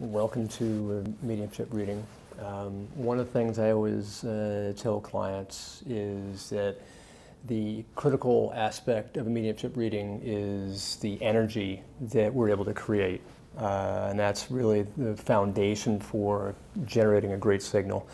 Welcome to uh, mediumship reading. Um, one of the things I always uh, tell clients is that the critical aspect of a mediumship reading is the energy that we're able to create. Uh, and that's really the foundation for generating a great signal.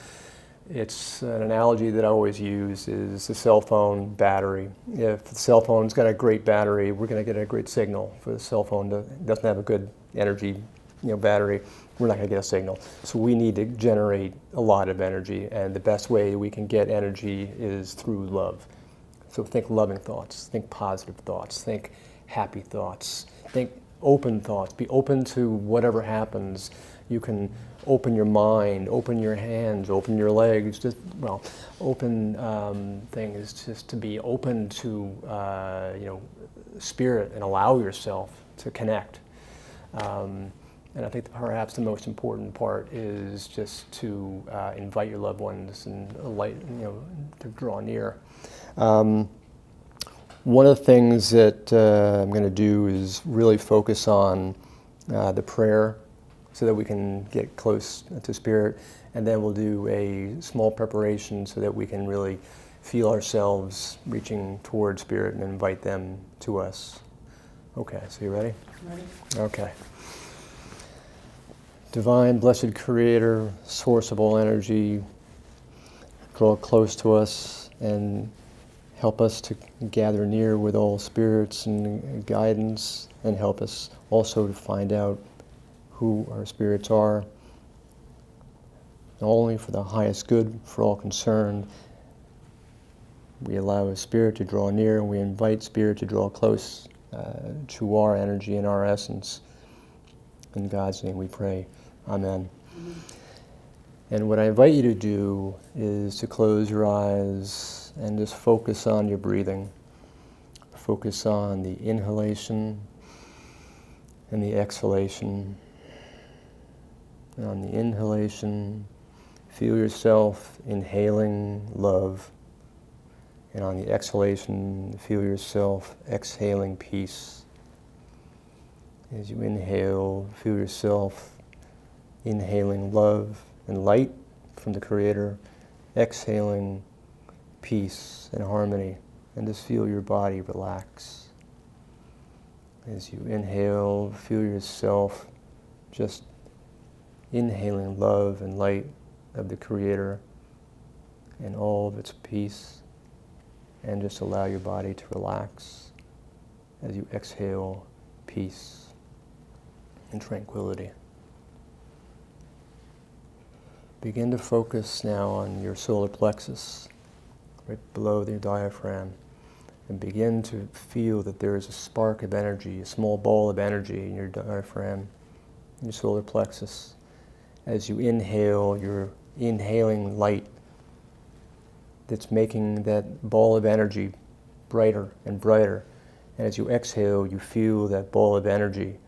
It's an analogy that I always use is the cell phone battery. If the cell phone's got a great battery, we're going to get a great signal. If the cell phone doesn't have a good energy you know, battery, we're not going to get a signal. So we need to generate a lot of energy, and the best way we can get energy is through love. So think loving thoughts, think positive thoughts, think happy thoughts, think open thoughts. Be open to whatever happens. You can open your mind, open your hands, open your legs. Just well, open um, thing is just to be open to uh, you know spirit and allow yourself to connect. Um, and I think perhaps the most important part is just to uh, invite your loved ones and light, you know, to draw near. Um, one of the things that uh, I'm going to do is really focus on uh, the prayer so that we can get close to Spirit. And then we'll do a small preparation so that we can really feel ourselves reaching toward Spirit and invite them to us. Okay, so you ready? Ready. Okay. Divine, blessed Creator, source of all energy, draw close to us and help us to gather near with all spirits and guidance, and help us also to find out who our spirits are, not only for the highest good for all concerned. We allow a spirit to draw near, and we invite spirit to draw close uh, to our energy and our essence. In God's name we pray. Amen. Amen. And what I invite you to do is to close your eyes and just focus on your breathing. Focus on the inhalation and the exhalation. And on the inhalation, feel yourself inhaling love. And on the exhalation, feel yourself exhaling peace. As you inhale, feel yourself inhaling love and light from the Creator, exhaling peace and harmony, and just feel your body relax. As you inhale, feel yourself just inhaling love and light of the Creator and all of its peace, and just allow your body to relax as you exhale peace and tranquility. Begin to focus now on your solar plexus, right below the diaphragm, and begin to feel that there is a spark of energy, a small ball of energy in your diaphragm, your solar plexus. As you inhale, you're inhaling light that's making that ball of energy brighter and brighter. And as you exhale, you feel that ball of energy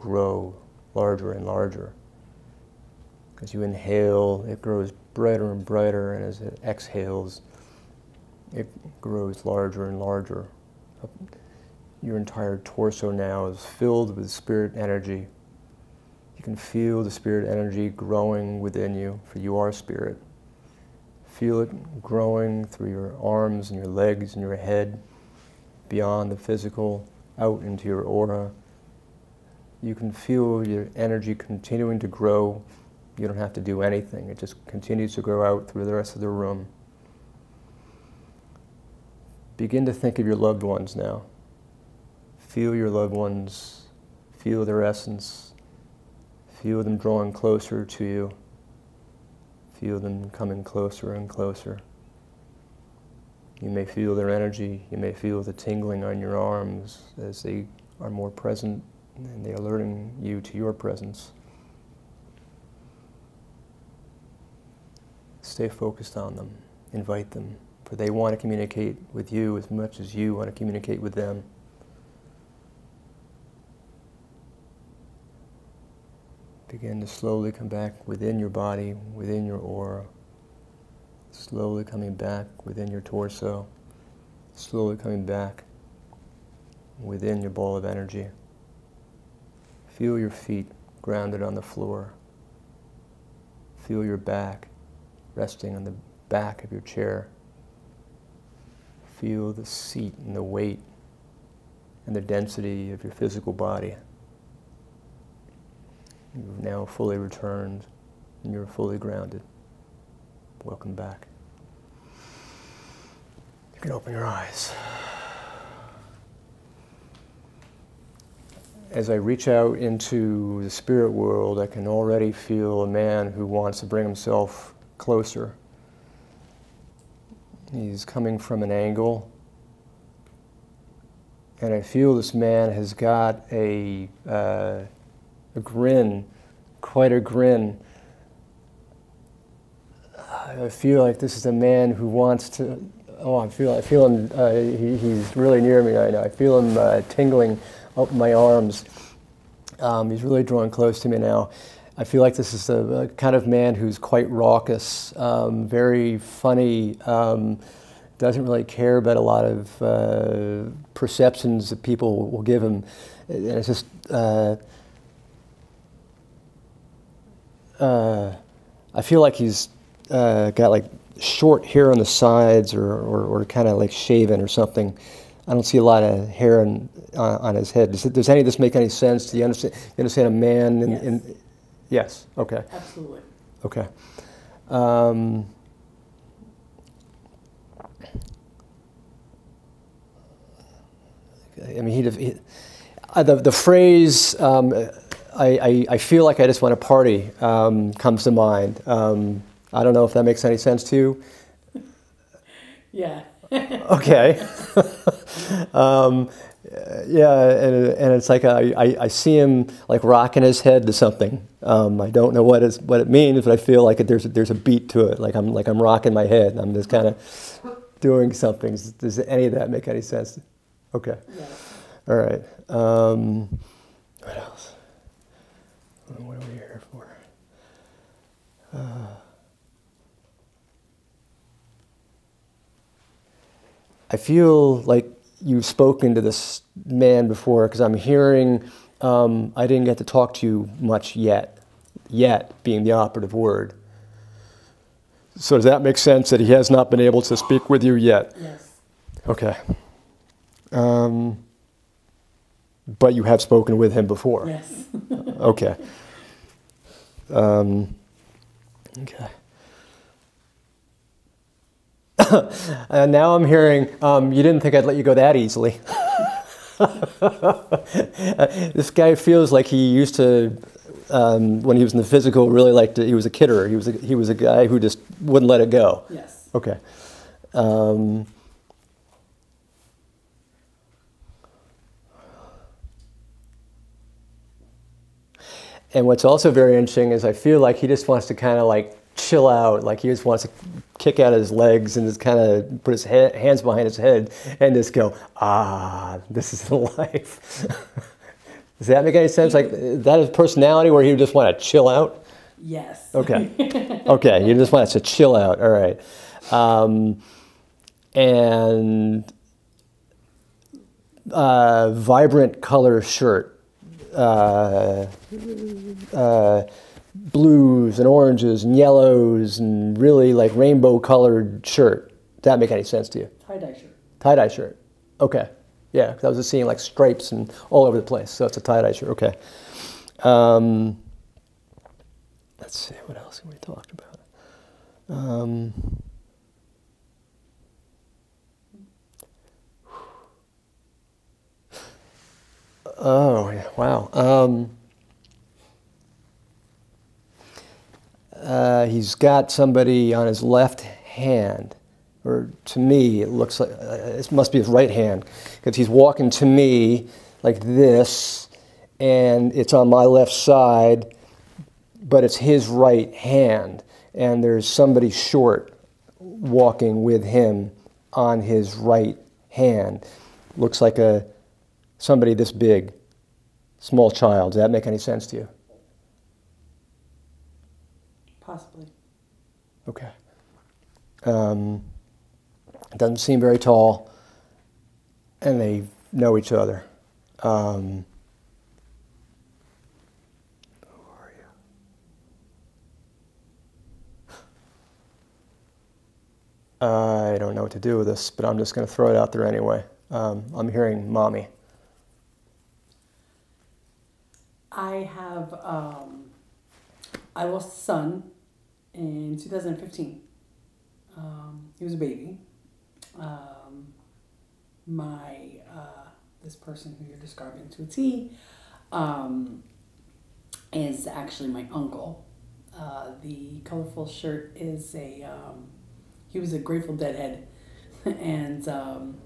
grow larger and larger. As you inhale, it grows brighter and brighter, and as it exhales, it grows larger and larger. Your entire torso now is filled with spirit energy. You can feel the spirit energy growing within you, for you are spirit. Feel it growing through your arms and your legs and your head, beyond the physical, out into your aura. You can feel your energy continuing to grow you don't have to do anything. It just continues to grow out through the rest of the room. Begin to think of your loved ones now. Feel your loved ones, feel their essence, feel them drawing closer to you, feel them coming closer and closer. You may feel their energy, you may feel the tingling on your arms as they are more present and they alerting you to your presence. Stay focused on them. Invite them. For they want to communicate with you as much as you want to communicate with them. Begin to slowly come back within your body, within your aura. Slowly coming back within your torso. Slowly coming back within your ball of energy. Feel your feet grounded on the floor. Feel your back resting on the back of your chair. Feel the seat and the weight and the density of your physical body. You've now fully returned and you're fully grounded. Welcome back. You can open your eyes. As I reach out into the spirit world, I can already feel a man who wants to bring himself closer. He's coming from an angle, and I feel this man has got a, uh, a grin, quite a grin. I feel like this is a man who wants to. Oh, I feel, I feel him. Uh, he, he's really near me right now. I feel him uh, tingling up my arms. Um, he's really drawing close to me now. I feel like this is a kind of man who's quite raucous, um, very funny, um, doesn't really care about a lot of uh, perceptions that people will give him. And it's just, uh, uh, I feel like he's uh, got like short hair on the sides or, or, or kind of like shaven or something. I don't see a lot of hair on, on, on his head. Does, it, does, any of this make any sense? Do you understand, you understand a man in, yes. in Yes, okay. Absolutely. Okay. Um, I mean, he, he uh, the, the phrase, um, I, I, I, feel like I just want to party, um, comes to mind. Um, I don't know if that makes any sense to you. Yeah. okay. Um, yeah, and, and it's like I, I, I, see him like rocking his head to something. Um, I don't know what, is, what it means, but I feel like there's, there's a beat to it. Like I'm, like I'm rocking my head. I'm just kind of doing something. Does any of that make any sense? Okay. Yes. All right. Um, what else? What are we here for? I feel like you've spoken to this man before because I'm hearing um, I didn't get to talk to you much yet, yet being the operative word. So does that make sense that he has not been able to speak with you yet? Yes. Okay. Um, but you have spoken with him before? Yes. okay. Um, okay. and now I'm hearing, um, you didn't think I'd let you go that easily. this guy feels like he used to, um, when he was in the physical, really liked to, he was a kidder. He was a, he was a guy who just wouldn't let it go. Yes. Okay. Um, and what's also very interesting is I feel like he just wants to kind of like chill out. Like he just wants to kick out his legs and just kind of put his ha- hands behind his head and just go, ah, this is the life. Does that make any sense? Like that is personality where he would just want to chill out? Yes. Okay. okay, you just want to chill out. All right. Um, and uh, vibrant color shirt. Uh, uh, blues and oranges and yellows and really like rainbow colored shirt. Does that make any sense to you? Tie dye shirt. Tie dye shirt. Okay. Yeah, because I was just seeing like stripes and all over the place. So it's a tie dye shirt. Okay. Um, let's see, what else have we talked about? Um, oh, yeah, wow. Um, uh, he's got somebody on his left hand, or to me, it looks like uh, it must be his right hand, because he's walking to me like this, and it's on my left side, but it's his right hand, and there's somebody short walking with him on his right hand. Looks like a somebody this big, small child. Does that make any sense to you? Possibly. Okay. Um, doesn't seem very tall, and they know each other. Um, who are you? I don't know what to do with this, but I'm just going to throw it out there anyway. Um, I'm hearing mommy. I have, um, I lost a son in 2015. Um, he was a baby. Um, my, uh, this person who you're describing to a T, um, is actually my uncle. Uh, the colorful shirt is a, um, he was a Grateful Dead head. and, um,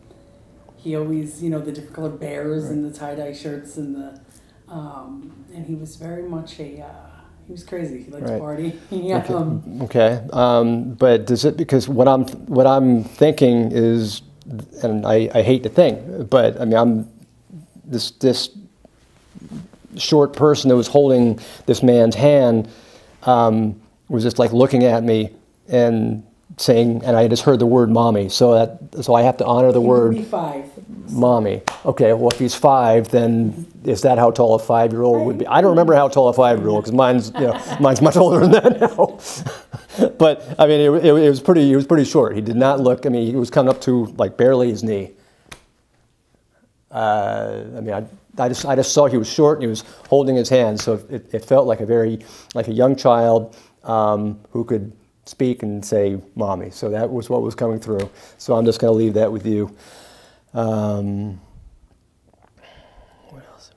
he always, you know, the different colored bears and the tie dye shirts and the, um, and he was very much a, uh, he was crazy. He liked to Right. party. yeah. Okay. Um, Okay, um, but does it because what I'm what I'm thinking is, and I, I hate to think, but I mean I'm this this short person that was holding this man's hand um, was just like looking at me and saying, and I just heard the word mommy, so that so I have to honor the he word five. mommy. Okay, well, if he's five, then is that how tall a five-year-old would be? I don't remember how tall a five-year-old because mine's, you know, mine's much older than that now. but I mean, it, it, it was pretty. He was pretty short. He did not look. I mean, he was coming up to like barely his knee. Uh, I mean, I, I just I just saw he was short and he was holding his hand, so it, it felt like a very like a young child um, who could speak and say "mommy." So that was what was coming through. So I'm just going to leave that with you. Um, what else?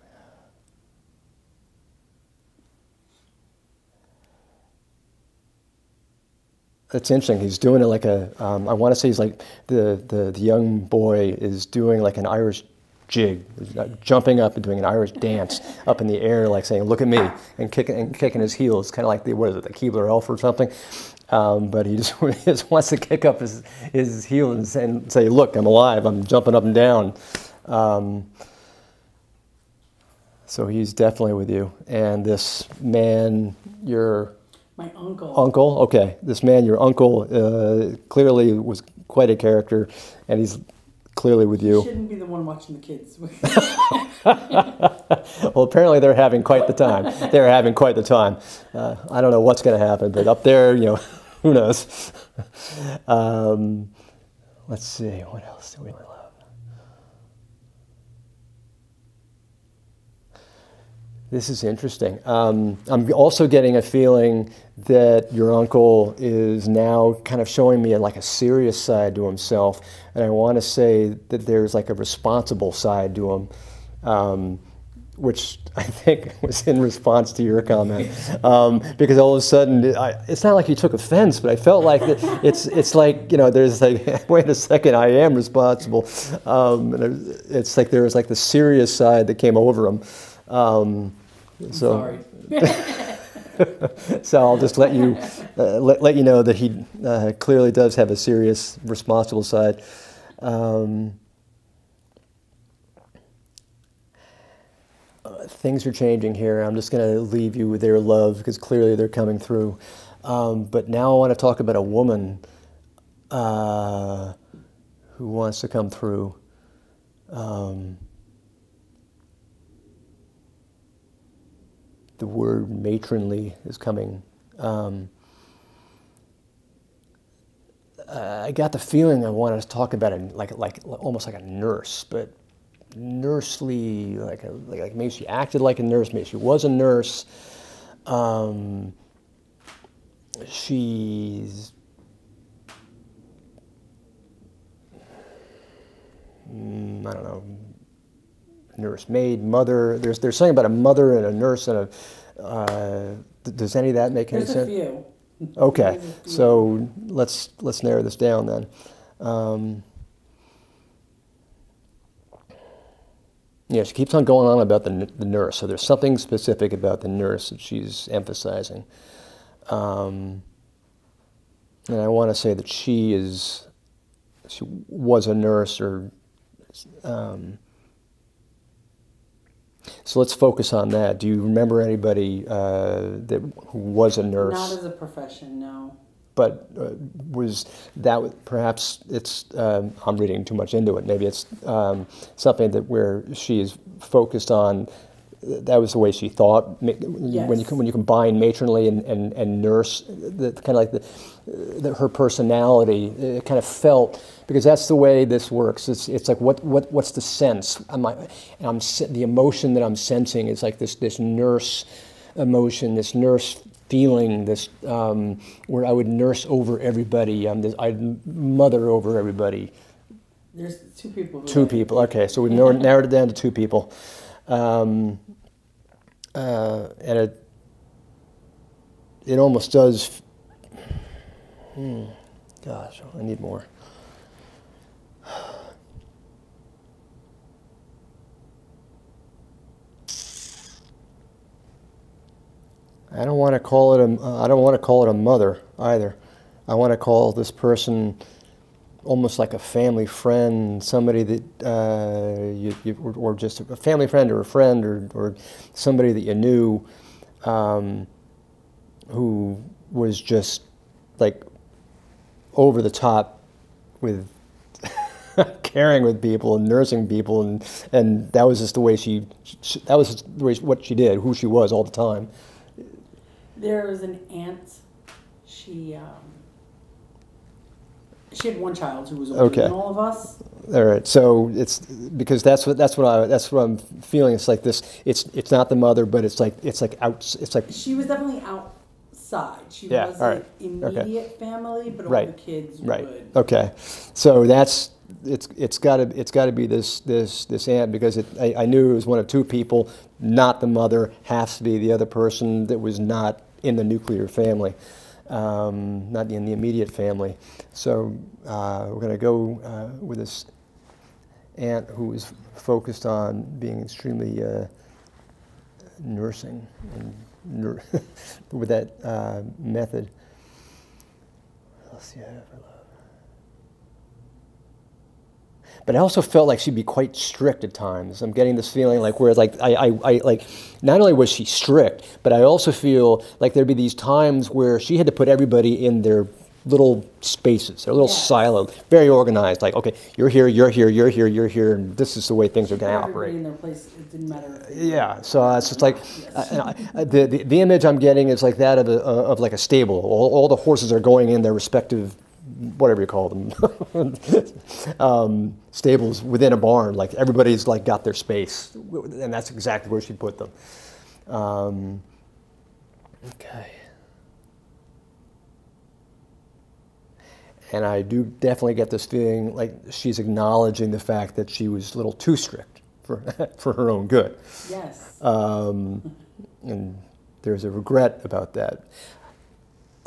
It's interesting. He's doing it like a. Um, I want to say he's like the, the the young boy is doing like an Irish jig, jumping up and doing an Irish dance up in the air, like saying "Look at me" and kicking and kicking his heels, kind of like the what is it, the Keebler Elf or something. Um, but he just, he just wants to kick up his his heel and, say- "Look, I'm alive. I'm jumping up and down." Um, so he's definitely with you. And this man, your My uncle. uncle, okay, this man, your uncle, uh, clearly was quite a character, and he's clearly with You you. shouldn't be the one watching the kids. Well, apparently they're having quite the time. They're having quite the time. Uh, I don't know what's going to happen, but up there, you know, who knows? Um, let's see, what else do we love? This is interesting. Um, I'm also getting a feeling that your uncle is now kind of showing me like a serious side to himself, and I want to say that there's like a responsible side to him, um, which I think was in response to your comment, um, because all of a sudden I, it's not like he took offense, but I felt like that it's it's like you know there's like wait a second I am responsible, um, and it's like there was like the serious side that came over him. Um, so, sorry. so I'll just let you uh, let, let you know that he uh, clearly does have a serious, responsible side. Um, things are changing here. I'm just going to leave you with their love because clearly they're coming through. Um, but now I want to talk about a woman uh, who wants to come through. Um, the word matronly is coming. Um, I got the feeling I wanted to talk about it like like almost like a nurse, but nursely, like a, like, like maybe she acted like a nurse, maybe she was a nurse. Um, she's mm, I don't know nurse maid, mother. There's there's something about a mother and a nurse and a. Uh, th- does any of that make any There's a sense? few. Okay, There's a few. so let's let's narrow this down then. Um, yeah, she keeps on going on about the, the nurse. So there's something specific about the nurse that she's emphasizing. Um, and I want to say that she is, she was a nurse or, um, so let's focus on that. Do you remember anybody uh, that who was a nurse? Not as a profession, no. But uh, was that perhaps it's um, I'm reading too much into it. Maybe it's um, something that where she is focused on that was the way she thought. Ma- When you when you combine matronly and, and, and nurse, the, kind of like the, the, her personality, it kind of felt because that's the way this works. It's, it's like what, what what's the sense? Am I, and I'm the emotion that I'm sensing is like this this nurse emotion, this nurse feeling, this um, where I would nurse over everybody. Um, this, I'd mother over everybody. There's two people. Two like- people. Okay, so we narrowed, narrowed it down to two people, um, uh, and it it almost does. Hmm, gosh, I need more. I don't want to call it a. Uh, don't want to call it a mother either. I want to call this person almost like a family friend, somebody that uh, you, you or, just a family friend or a friend or, or somebody that you knew um, who was just like over the top with caring with people and nursing people and and that was just the way she, that was the way what she did who she was all the time There was an aunt. She um, she had one child who was older Okay. than all of us. All right, so it's because that's what that's what I that's what I'm feeling. It's like this. It's it's not the mother, but it's like it's like out. It's like She was definitely outside. She Yeah, wasn't right. Okay. immediate family, but all Right, the kids right. would. Okay, so that's it's it's got to it's got to be this this this aunt because it, I, I knew it was one of two people, not the mother. Has to be the other person that was not in the nuclear family, um, not in the immediate family. So uh, we're going to go uh, with this aunt who was focused on being extremely uh, nursing and with that uh, method. You have love? But I also felt like she'd be quite strict at times. I'm getting this feeling like where like I, I, I like not only was she strict, but I also feel like there'd be these times where she had to put everybody in their little spaces, their little Yes. silos, very organized. Like, okay, you're here, you're here, you're here, you're here, and this is the way things are going to operate. in their place. It didn't matter. Yeah, so uh, it's just like Yes. the, the the image I'm getting is like that of a, of like a stable. All, all the horses are going in their respective, whatever you call them, um, stables within a barn. Like everybody's like got their space, and that's exactly where she put them. Um, okay. And I do definitely get this feeling like she's acknowledging the fact that she was a little too strict for, for her own good. Yes. Um, and there's a regret about that.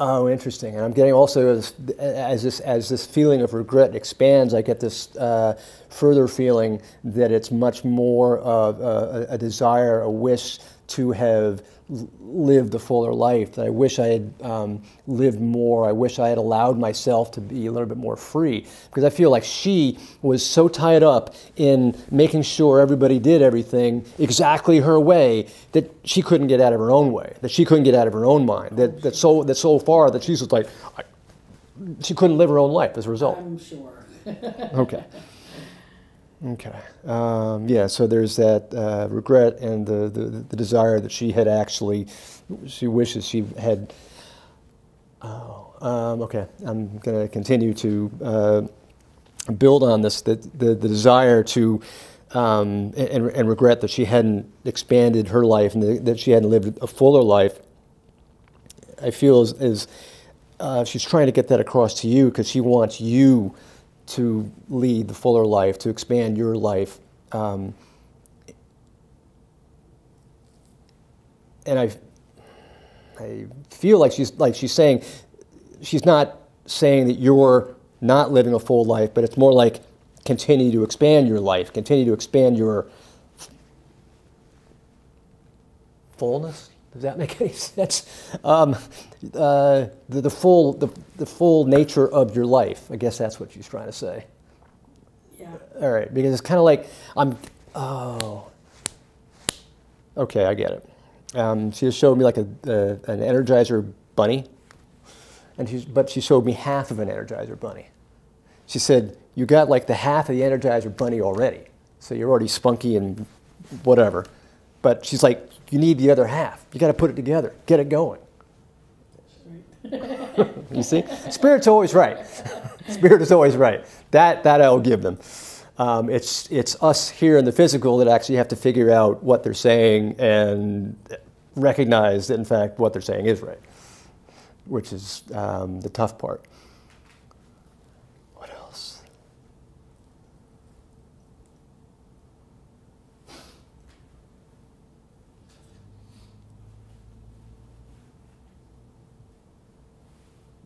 Oh, interesting. And I'm getting also as, as this as this feeling of regret expands, I get this uh, further feeling that it's much more of a, a desire, a wish to have lived a fuller life. That I wish I had um, lived more. I wish I had allowed myself to be a little bit more free. Because I feel like she was so tied up in making sure everybody did everything exactly her way that she couldn't get out of her own way. That she couldn't get out of her own mind. That that so that so far that she's just like I, she couldn't live her own life as a result. I'm sure. Okay. Okay. Um, yeah. So there's that uh, regret and the, the the desire that she had actually, she wishes she had. Oh. Um, okay. I'm going to continue to uh, build on this. The the, the desire to. Um, and, and regret that she hadn't expanded her life and that she hadn't lived a fuller life. I feel is, is uh, she's trying to get that across to you because she wants you to lead the fuller life, to expand your life. Um, and I, I feel like she's like she's saying, she's not saying that you're not living a full life, but it's more like continue to expand your life, continue to expand your fullness. Does that make any sense? Um, uh, the, the full the, the full nature of your life. I guess that's what she's trying to say. Yeah. All right, because it's kind of like I'm. Oh. Okay, I get it. Um, she just showed me like a, a an Energizer bunny, and she's, but she showed me half of an Energizer bunny. She said, "You got like the half of the Energizer bunny already, so you're already spunky and whatever." But she's like, you need the other half. You got to put it together, get it going. You see, Spirit's always right. Spirit is always right. That that I'll give them. Um, it's it's us here in the physical that actually have to figure out what they're saying and recognize that in fact what they're saying is right, which is um, the tough part.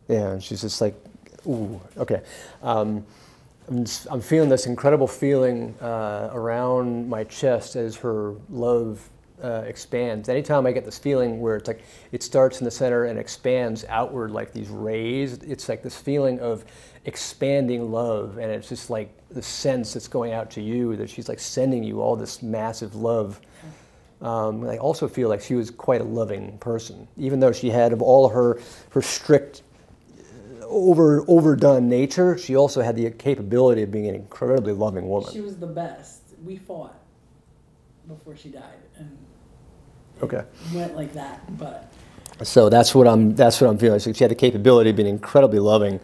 Yeah, and she's just like, ooh, okay. Um, I'm, just, I'm feeling this incredible feeling uh, around my chest as her love uh, expands. Anytime I get this feeling where it's like it starts in the center and expands outward like these rays, it's like this feeling of expanding love, and it's just like the sense that's going out to you that she's like sending you all this massive love. Um, I also feel like she was quite a loving person, even though she had of all her her strict over overdone nature, she also had the capability of being an incredibly loving woman. She was the best. We fought before she died, and Okay. went like that. But So that's what I'm that's what I'm feeling. So she had the capability of being incredibly loving,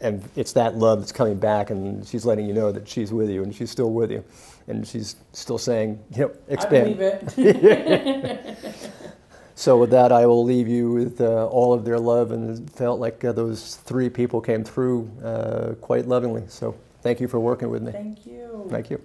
and it's that love that's coming back, and she's letting you know that she's with you, and she's still with you, and she's still saying, you know, expand. I believe it. So with that, I will leave you with uh, all of their love, and it felt like uh, those three people came through uh, quite lovingly. So thank you for working with me. Thank you. Thank you.